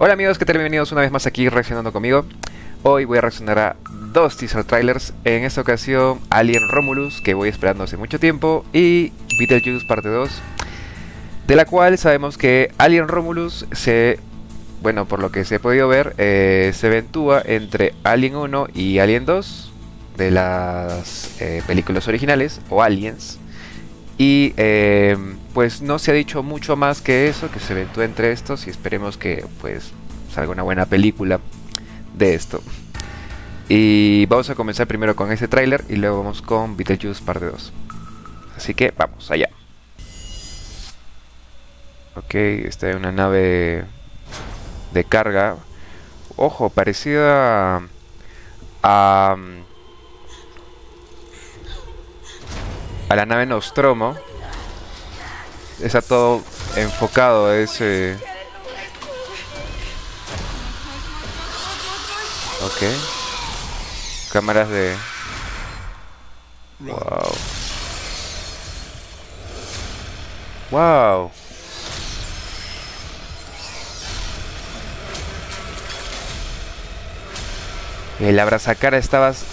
Hola amigos, ¿qué tal? Bienvenidos una vez más aquí reaccionando conmigo. Hoy voy a reaccionar a dos teaser trailers. En esta ocasión, Alien Romulus, que voy esperando hace mucho tiempo, y Beetlejuice parte 2, de la cual sabemos que Alien Romulus se, bueno, por lo que se ha podido ver, eh, se eventúa entre Alien 1 y Alien 2 de las eh, películas originales, o Aliens. Y eh, pues no se ha dicho mucho más que eso, que se eventúe entre estos y esperemos que pues salga una buena película de esto. Y vamos a comenzar primero con este tráiler y luego vamos con Beetlejuice parte 2. Así que vamos allá. Ok, esta es una nave de carga. Ojo, parecida a a la nave Nostromo. Está todo enfocado a ese... Ok. Cámaras de... Wow. Wow. El abrazacara estabas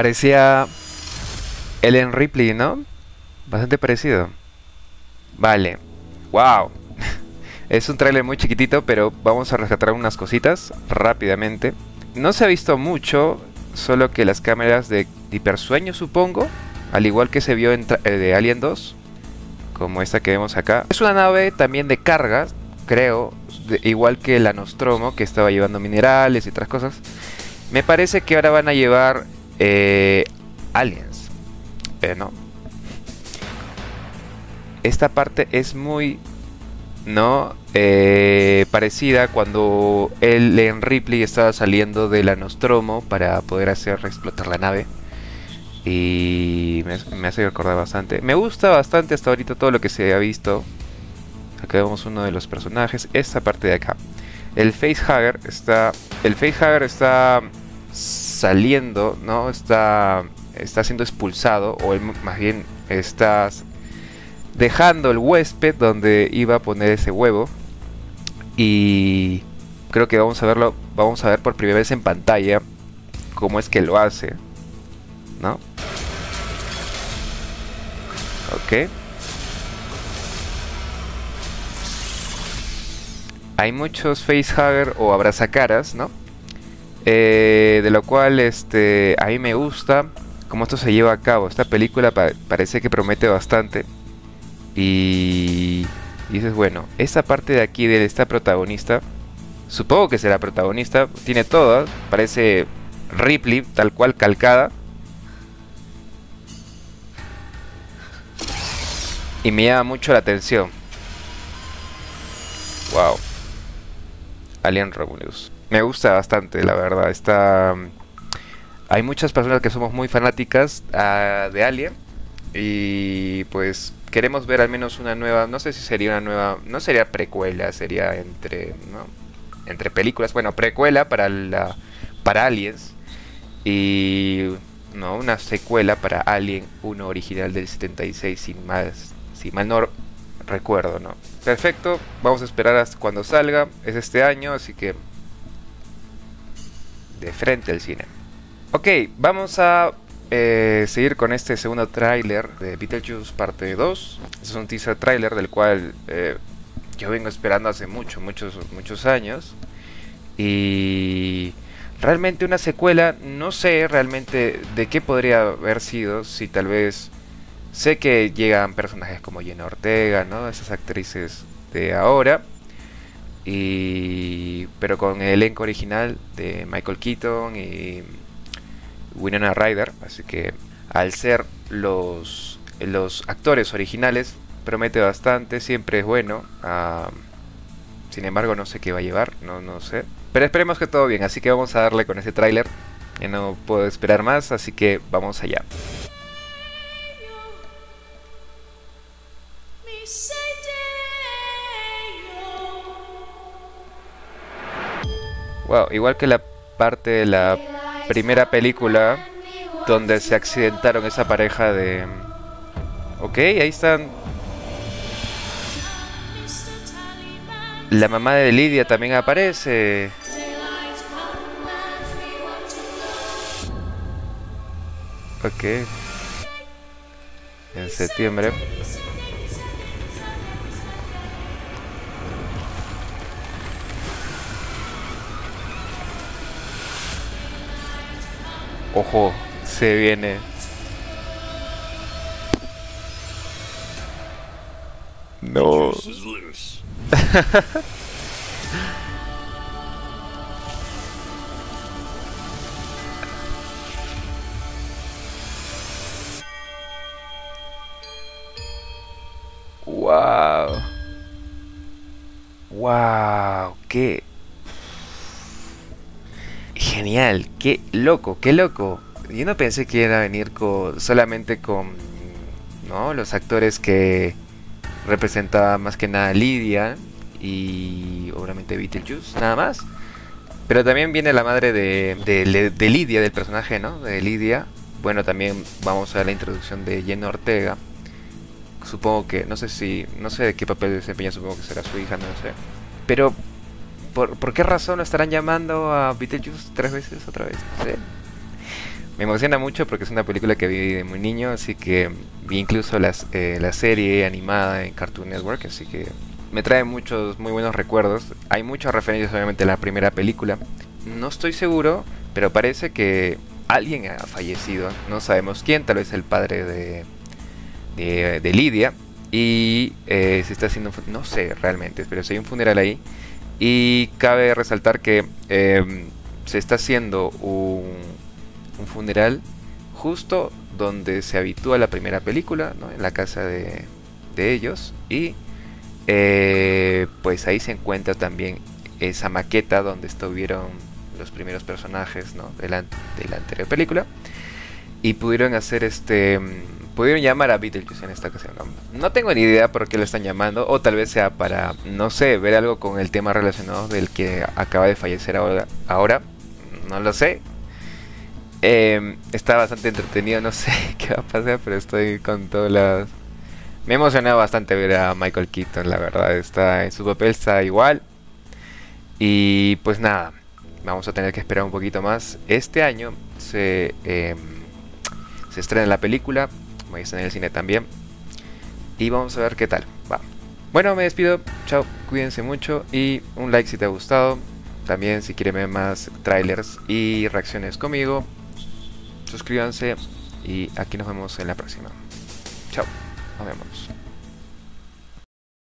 Parecía Ellen Ripley, ¿no? Bastante parecido. Vale. Wow. es un tráiler muy chiquitito, pero vamos a rescatar unas cositas rápidamente. No se ha visto mucho, solo que las cámaras de hipersueño, supongo. Al igual que se vio en eh, de Alien 2. Como esta que vemos acá. Es una nave también de carga, creo. igual que la Nostromo, que estaba llevando minerales y otras cosas. Me parece que ahora van a llevar eh, aliens. Eh, ¿No? Esta parte es muy... ¿No? Eh, parecida cuando él en Ripley estaba saliendo de la Nostromo para poder hacer explotar la nave. Y me, me, hace recordar bastante. Me gusta bastante hasta ahorita todo lo que se ha visto. Acá vemos uno de los personajes. Esta parte de acá. El facehugger está. El facehugger está saliendo, ¿no? Está, está siendo expulsado, o más bien estás dejando el huésped donde iba a poner ese huevo. Y creo que vamos a verlo, vamos a ver por primera vez en pantalla cómo es que lo hace, ¿no? Ok. Hay muchos facehugger o abrazacaras, ¿no? Eh, de lo cual este, a mí me gusta cómo esto se lleva a cabo. Esta película parece que promete bastante. Y, dices, bueno, esta parte de aquí de esta protagonista, supongo que será protagonista, tiene todas, parece Ripley, tal cual calcada. Y me llama mucho la atención. Wow. Alien Romulus me gusta bastante, la verdad. Está hay muchas personas que somos muy fanáticas ah, de Alien y pues queremos ver al menos una nueva, no sé si sería una nueva, no sería precuela, sería entre, ¿no? entre películas, bueno, precuela para la para Aliens y no, una secuela para Alien 1 original del 76 sin más, sin mal no recuerdo, ¿no? Perfecto, vamos a esperar hasta cuando salga, es este año, así que de frente al cine. Ok, vamos a eh, seguir con este segundo tráiler de Beetlejuice parte 2. Este es un teaser tráiler del cual eh, yo vengo esperando hace muchos, muchos, muchos años. Y realmente una secuela, no sé realmente de qué podría haber sido, si tal vez... Sé que llegan personajes como Jenna Ortega, ¿no? Esas actrices de ahora y, pero con el elenco original de Michael Keaton y Winona Ryder. Así que al ser los, los actores originales, promete bastante, siempre es bueno. Uh, sin embargo, no sé qué va a llevar, no, no sé. Pero esperemos que todo bien, así que vamos a darle con ese tráiler. Ya no puedo esperar más, así que vamos allá. Wow, igual que la parte de la primera película donde se accidentaron esa pareja de... Ok, ahí están. La mamá de Lidia también aparece. Ok. En septiembre. Ojo, se viene. No. wow. Wow, qué genial, qué loco, qué loco. Yo no pensé que iba a venir solamente con los actores que representaba más que nada Lidia y obviamente Beetlejuice, nada más. Pero también viene la madre de, de, Lidia, del personaje, ¿no? De Lidia. Bueno, también vamos a la introducción de Jenna Ortega. Supongo que, no sé si, no sé de qué papel desempeña, supongo que será su hija, no sé. Pero, ¿por, ¿por qué razón estarán llamando a Beetlejuice tres veces otra vez? No me emociona mucho porque es una película que vi de muy niño, así que vi incluso las, eh, la serie animada en Cartoon Network, así que me trae muchos muy buenos recuerdos. Hay muchas referencias obviamente a la primera película. No estoy seguro, pero parece que alguien ha fallecido. No sabemos quién, tal vez el padre de, de, Lidia. Y eh, se está haciendo, no sé realmente, pero si hay un funeral ahí. Y cabe resaltar que eh, se está haciendo un, un funeral justo donde se habitúa la primera película, en la casa de, ellos. Y eh, pues ahí se encuentra también esa maqueta donde estuvieron los primeros personajes de, la, anterior película. Y pudieron hacer este... Pudieron llamar a Beetlejuice en esta ocasión. No, tengo ni idea por qué lo están llamando. O tal vez sea para, no sé, ver algo con el tema relacionado del que acaba de fallecer ahora. ahora. No lo sé. Eh, está bastante entretenido, no sé qué va a pasar, pero estoy con todas las... Me emocionado bastante ver a Michael Keaton, la verdad, está en su papel, está igual. Y pues nada, vamos a tener que esperar un poquito más. Este año se, em, se estrena la película, como está en el cine también. Y vamos a ver qué tal. Va. Bueno, me despido. Chao, cuídense mucho y un like si te ha gustado. También si quieren ver más trailers y reacciones conmigo, suscríbanse y aquí nos vemos en la próxima. Chao, nos vemos.